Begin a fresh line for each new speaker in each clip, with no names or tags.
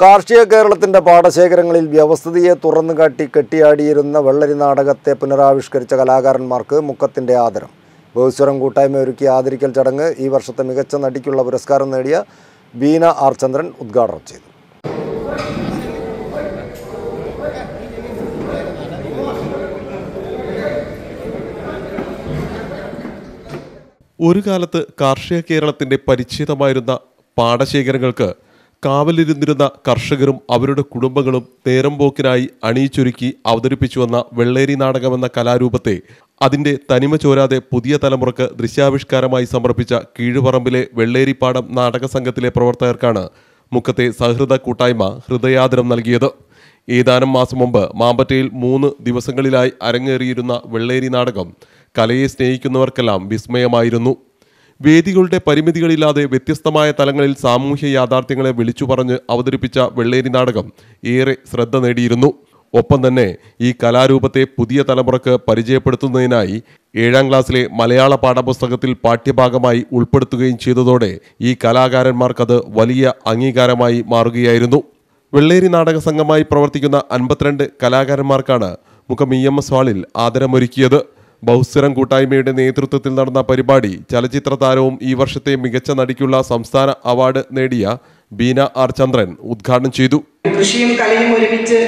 കാർഷിക കേരളത്തിന്റെ പാടശേഖരങ്ങളിൽ വ്യവസ്ഥിതിയെ തുറന്നുകാട്ടി കെട്ടിയാടിയിരുന്ന വെള്ളരി നാടകത്തെ പുനരാവിഷ്കരിച്ച കലാകാരന്മാർക്ക് മുക്കത്തിന്റെ ആദരം. ബഹുസ്വരം കൂട്ടായ്മ ഒരുക്കി ആദരിക്കൽ ചടങ്ങ് ഈ വർഷത്തെ മികച്ച നടിക്കുള്ള പുരസ്കാരം നേടിയ ബീന ആർ ചന്ദ്രൻ ഉദ്ഘാടനം ചെയ്തു.
ഒരു കാലത്ത് കാർഷിക കേരളത്തിന്റെ പരിചിതമായിരുന്ന പാടശേഖരങ്ങൾക്ക് കാവലിരുന്നിരുന്ന കർഷകരും അവരുടെ കുടുംബങ്ങളും നേരം പോക്കിനായി അണിയിച്ചൊരുക്കി അവതരിപ്പിച്ചുവന്ന വെള്ളേരി നാടകമെന്ന കലാരൂപത്തെ അതിന്റെ തനിമ ചോരാതെ പുതിയ തലമുറയ്ക്ക് ദൃശ്യാവിഷ്കാരമായി സമർപ്പിച്ച കീഴുപറമ്പിലെ വെള്ളേരിപ്പാടം നാടക സംഘത്തിലെ പ്രവർത്തകർക്കാണ് മുക്കത്തെ സഹൃദ കൂട്ടായ്മ ഹൃദയാദരം നൽകിയത്. ഏതാനും മാസം മുമ്പ് മാമ്പറ്റയിൽ മൂന്ന് ദിവസങ്ങളിലായി അരങ്ങേറിയിരുന്ന വെള്ളേരി നാടകം കലയെ സ്നേഹിക്കുന്നവർക്കെല്ലാം വിസ്മയമായിരുന്നു. വേദികളുടെ പരിമിതികളില്ലാതെ വ്യത്യസ്തമായ തലങ്ങളിൽ സാമൂഹ്യ യാഥാർത്ഥ്യങ്ങളെ വിളിച്ചു പറഞ്ഞ് അവതരിപ്പിച്ച വെള്ളേരി നാടകം ഏറെ ശ്രദ്ധ നേടിയിരുന്നു. ഒപ്പം തന്നെ ഈ കലാരൂപത്തെ പുതിയ തലമുറയ്ക്ക് പരിചയപ്പെടുത്തുന്നതിനായി ഏഴാം ക്ലാസ്സിലെ മലയാള പാഠപുസ്തകത്തിൽ പാഠ്യഭാഗമായി ഉൾപ്പെടുത്തുകയും ചെയ്തതോടെ ഈ കലാകാരന്മാർക്കത് വലിയ അംഗീകാരമായി മാറുകയായിരുന്നു. വെള്ളേരി നാടക സംഘമായി പ്രവർത്തിക്കുന്ന അൻപത്തിരണ്ട് കലാകാരന്മാർക്കാണ് മുഖം ഇ എം എസ് ഹാളിൽ ആദരമൊരുക്കിയത്. ബഹുസ്വരം കൂട്ടായ്മയുടെ നേതൃത്വത്തിൽ നടന്ന പരിപാടി ചലച്ചിത്ര താരവും ഈ വർഷത്തെ മികച്ച നടിക്കുള്ള സംസ്ഥാന അവാർഡ് നേടിയ ബീന ആർ ചന്ദ്രൻ ഉദ്ഘാടനം ചെയ്തു.
കൃഷിയും കലയും ഒരുമിച്ച്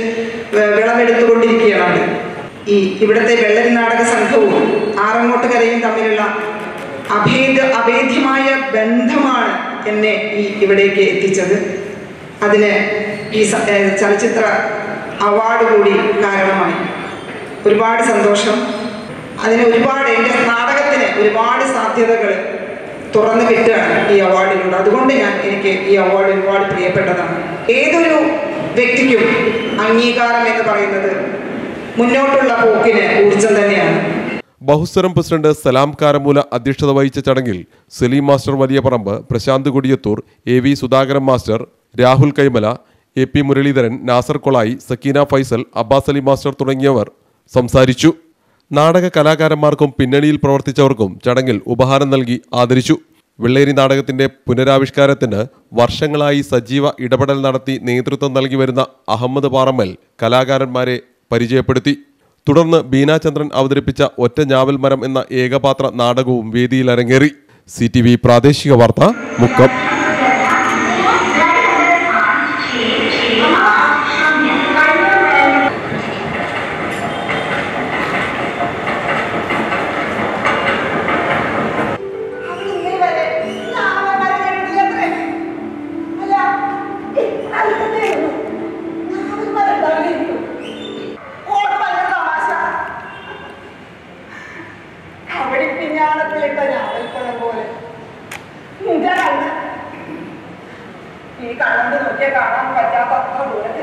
വിളവെടുത്തുകൊണ്ടിരിക്കുകയാണ്. ഈ ഇവിടുത്തെ വെള്ളരി നാടക സംഘവും ആറങ്ങോട്ടുകരയും തമ്മിലുള്ള അഭേദ അഭേദ്യമായ ബന്ധമാണ് എന്നെ ഈ ഇവിടേക്ക് എത്തിച്ചത്. അതിന് ഈ ചലച്ചിത്ര അവാർഡ് കൂടി കാരണമായി. ഒരുപാട് സന്തോഷം. അതിന് ഒരുപാട് എന്റെ നാടകത്തിന് ഒരുപാട് സാധ്യതകൾ തുറന്നു കിട്ടുകയാണ് ഈ അവാർഡിലൂടെ. അതുകൊണ്ട് ഞാൻ എനിക്ക് ഈ അവാർഡ് ഒരുപാട് പ്രിയപ്പെട്ടതാണ്. ഏതൊരു വ്യക്തിക്കും അംഗീകാരം എന്ന് പറയുന്നത് മുന്നോട്ടുള്ള പോക്കിന് ഊർജം തന്നെയാണ്.
ബഹുസ്വരം പ്രസിഡന്റ് സലാം കാരമൂല അധ്യക്ഷത വഹിച്ച ചടങ്ങിൽ Saleem master Valiya Paramba Prashanth Kodiyathur A V Sudhakaran master Rahul Kaimala A P Muraleedharan Nasar Kolayi Sakeena Faisal Abbas Ali master തുടങ്ങിയവർ സംസാരിച്ചു. നാടക കലാകാരന്മാർക്കും പിന്നണിയിൽ പ്രവർത്തിച്ചവർക്കും ചടങ്ങിൽ ഉപഹാരം നൽകി ആദരിച്ചു. വെള്ളേരി നാടകത്തിന്റെ പുനരാവിഷ്കാരത്തിന് വർഷങ്ങളായി സജീവ ഇടപെടൽ നടത്തി നേതൃത്വം നൽകി വരുന്ന അഹമ്മദ് പാറമ്മൽ കലാകാരന്മാരെ പരിചയപ്പെടുത്തി. തുടർന്ന് ബീനാചന്ദ്രൻ അവതരിപ്പിച്ച ഒറ്റ ഞാവൽ മരം എന്ന ഏകപാത്ര നാടകവും വേദിയിൽ അരങ്ങേറി. സി പ്രാദേശിക വാർത്ത മുക്കം.
നിന്റെ കണ്ണ് ഈ കണ്ണു നോക്കിയാൽ കാണാൻ പറ്റാത്ത അത്ര